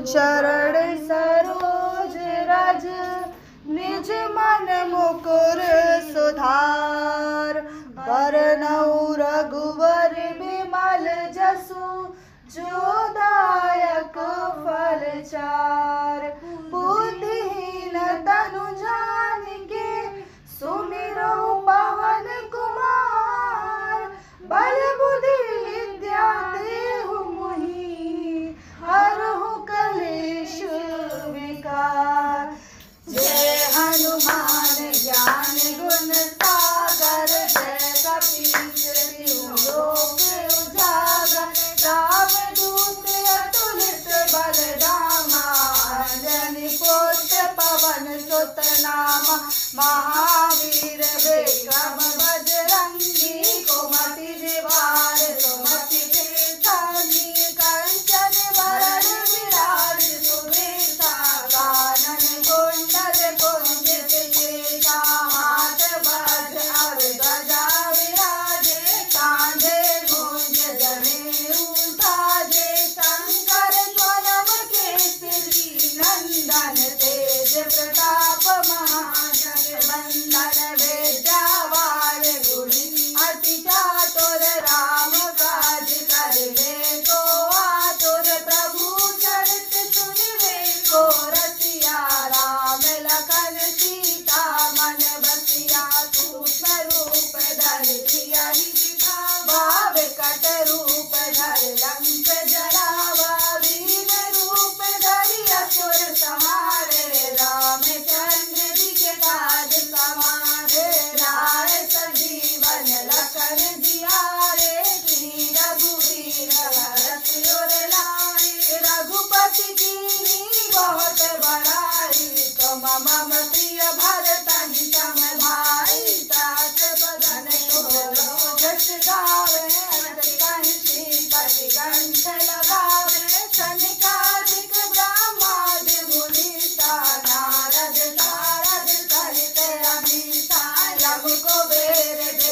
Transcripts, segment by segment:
चरण सरोज रज निज मन मुकुर सुधार। बरनऊ रघुवर बिमल जसु फल हनुमान ज्ञान गुण सागर जय कपीश लोक उजागर। राम दूत अतुलित बलदामा अंजनी पुत्र पवन सुत नामा। महावीर विक्रम बजरंगी तेज प्रताप महाजगवंदन बहुत बड़ाई। तुम मम प्रिय भरत सम भाई सास बदन जस गावे कहीं श्रीपति कंठ लगावे। सनिकादिक ब्रह्मादि मुनीसा नारद, तारद, सहित अमीसा यम कुबेर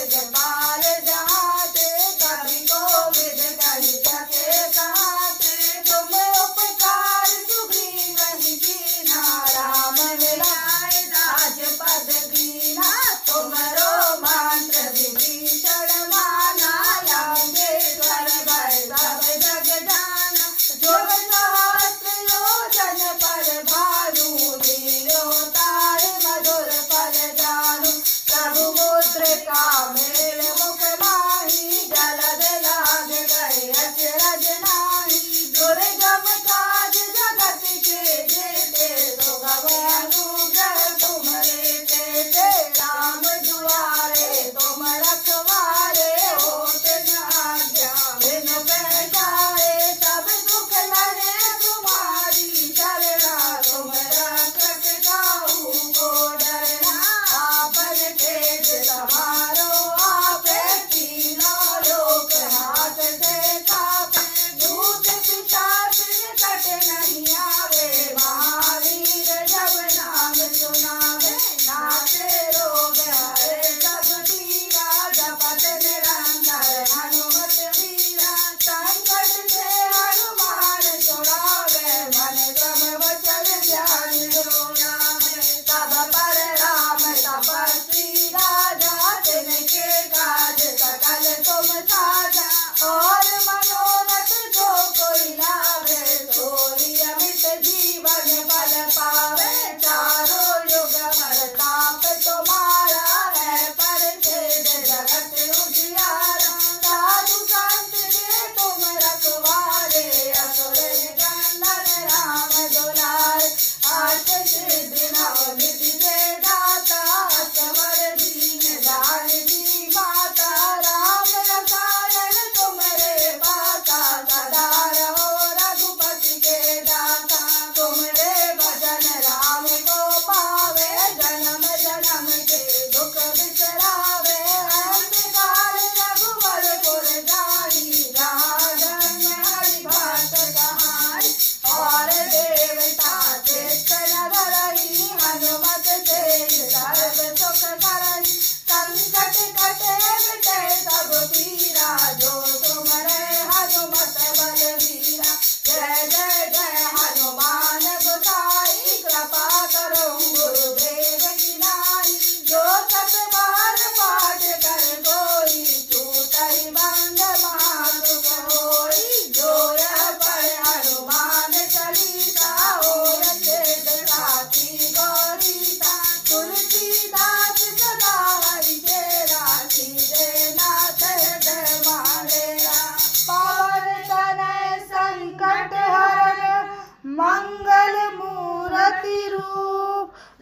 तोरे गम काज जगत के देते तो भगवान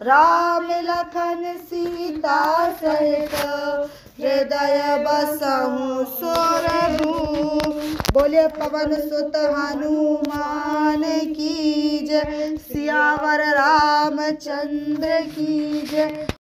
राम लखन सीता सहित हृदय बसहु सोरनु बोले पवन सुत हनुमान की जय, सियावर रामचंद्र की जय।